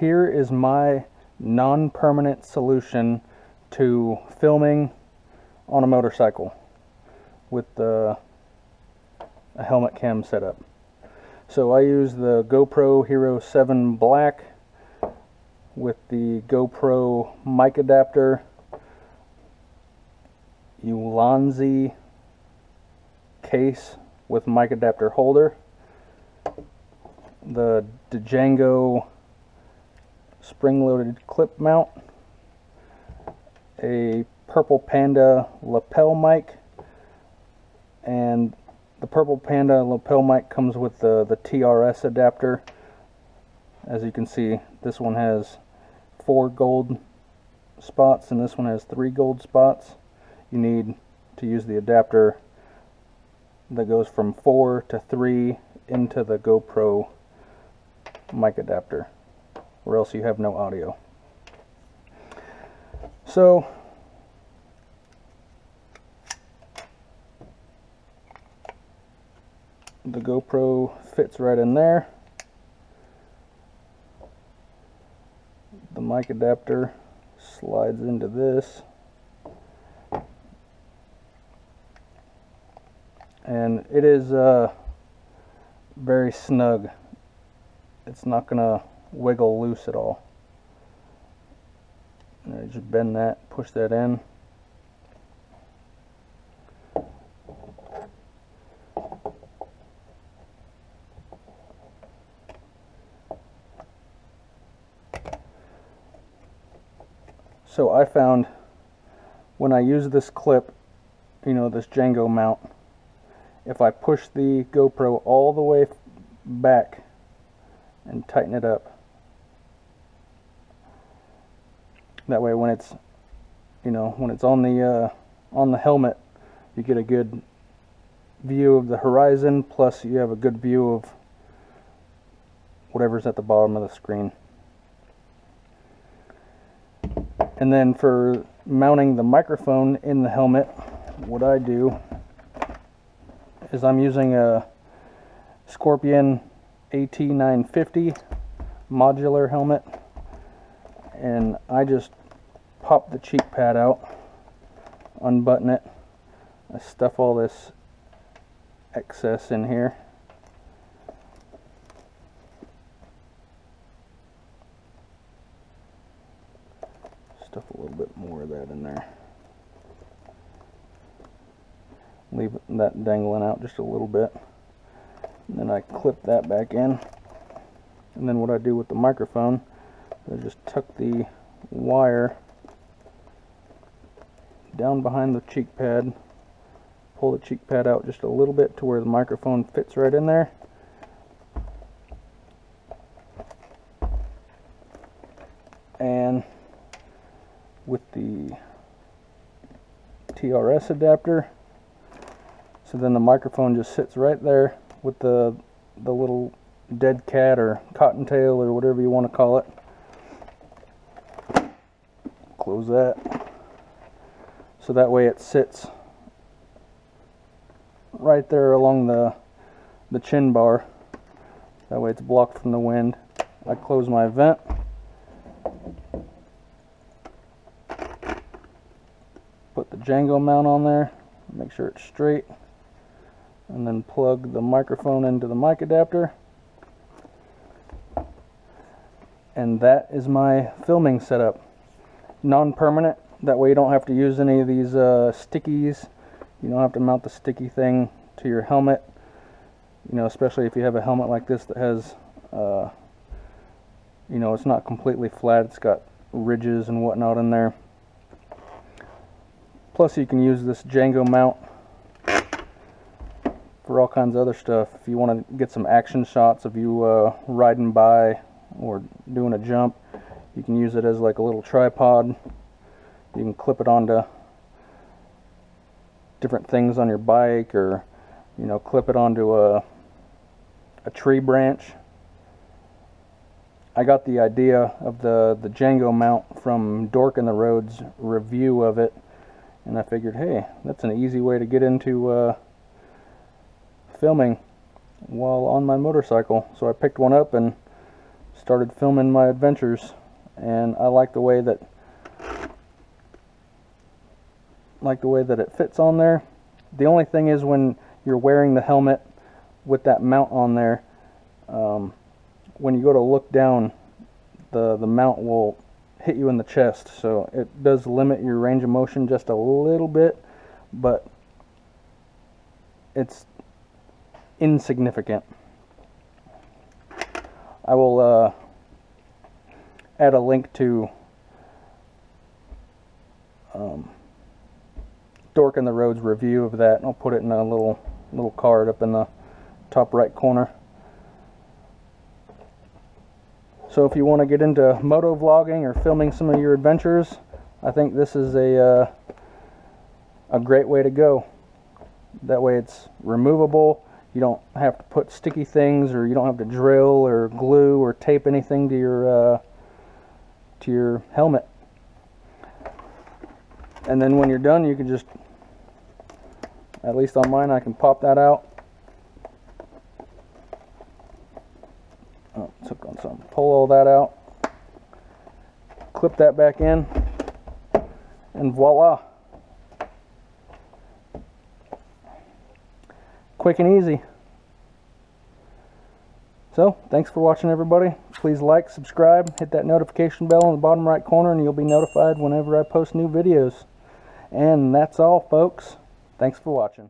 here is my non-permanent solution to filming on a motorcycle with the a helmet cam setup. So I use the GoPro Hero 7 Black with the GoPro mic adapter, Ulanzi case with mic adapter holder, the Django spring-loaded clip mount, a Purple Panda lapel mic, and the Purple Panda lapel mic comes with the, the TRS adapter. As you can see, this one has four gold spots and this one has three gold spots. You need to use the adapter that goes from four to three into the GoPro mic adapter or else you have no audio. So the GoPro fits right in there. The mic adapter slides into this. And it is uh, very snug. It's not going to wiggle loose at all. Just bend that, push that in. So I found when I use this clip, you know, this Django mount, if I push the GoPro all the way back and tighten it up, that way when it's, you know, when it's on the, uh, on the helmet, you get a good view of the horizon, plus you have a good view of whatever's at the bottom of the screen. And then for mounting the microphone in the helmet, what I do is I'm using a Scorpion AT950 modular helmet and I just pop the cheek pad out, unbutton it, I stuff all this excess in here stuff a little bit more of that in there. Leave that dangling out just a little bit. And then I clip that back in. And then what I do with the microphone, I just tuck the wire down behind the cheek pad, pull the cheek pad out just a little bit to where the microphone fits right in there. And with the TRS adapter. So then the microphone just sits right there with the the little dead cat or cottontail or whatever you want to call it. Close that. So that way it sits right there along the the chin bar. That way it's blocked from the wind. I close my vent put the Django mount on there, make sure it's straight, and then plug the microphone into the mic adapter. And that is my filming setup. Non-permanent, that way you don't have to use any of these uh, stickies. You don't have to mount the sticky thing to your helmet. You know, especially if you have a helmet like this that has, uh, you know, it's not completely flat. It's got ridges and whatnot in there. Plus you can use this Django mount for all kinds of other stuff. If you want to get some action shots of you uh, riding by or doing a jump, you can use it as like a little tripod. You can clip it onto different things on your bike or you know clip it onto a a tree branch. I got the idea of the the Django mount from Dork in the Road's review of it and I figured hey that's an easy way to get into uh, filming while on my motorcycle so I picked one up and started filming my adventures and I like the way that like the way that it fits on there. The only thing is when you're wearing the helmet with that mount on there um, when you go to look down the the mount will hit you in the chest. So it does limit your range of motion just a little bit but it's insignificant. I will uh, add a link to um, Dork in the Roads review of that. and I'll put it in a little little card up in the top right corner. So if you want to get into moto vlogging or filming some of your adventures, I think this is a uh, a great way to go. That way it's removable. You don't have to put sticky things, or you don't have to drill or glue or tape anything to your uh, to your helmet. And then when you're done, you can just, at least on mine, I can pop that out. Oh, took on some. Pull all that out. Clip that back in. And voila. Quick and easy. So, thanks for watching everybody. Please like, subscribe, hit that notification bell in the bottom right corner and you'll be notified whenever I post new videos. And that's all folks. Thanks for watching.